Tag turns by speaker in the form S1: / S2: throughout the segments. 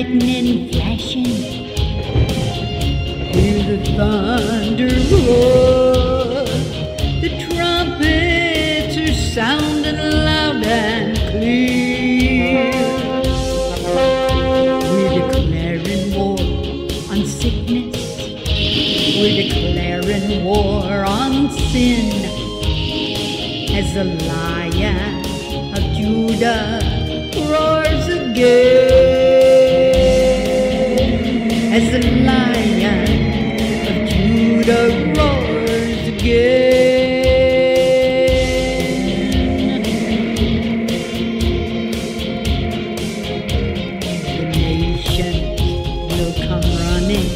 S1: lightning flashing. Hear the thunder roar. The trumpets are sounding loud and clear. We're declaring war on sickness. We're declaring war on sin. As the lion of Judah roars again. As the lion of Judah roars again. The nations will come running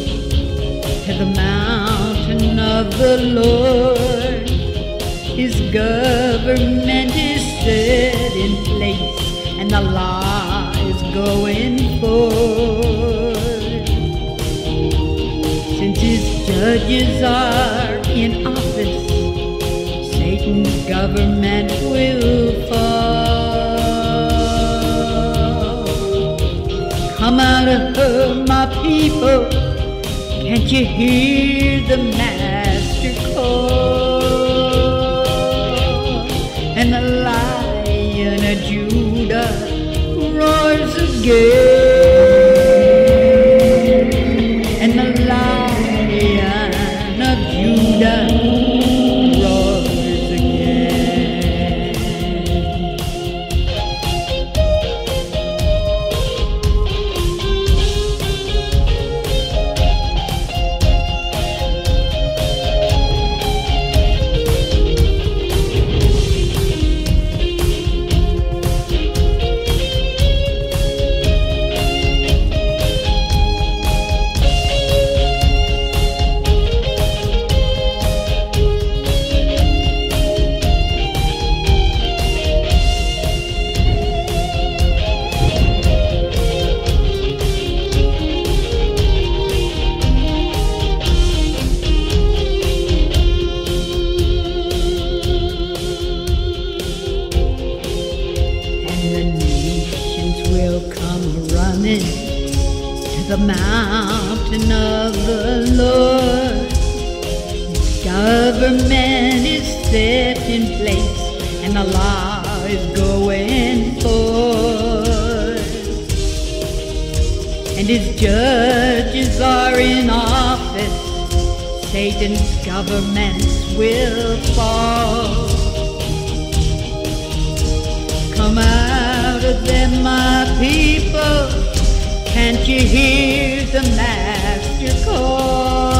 S1: to the mountain of the Lord. His government is set in place, and the law is going forth. Judges are in office, Satan's government will fall. Come out of her, my people. Can't you hear the master to the mountain of the Lord. Government is set in place, and the law is going forth. And his judges are in office. Satan's governments will fall. Come out of them, my people. Can't you hear the master call?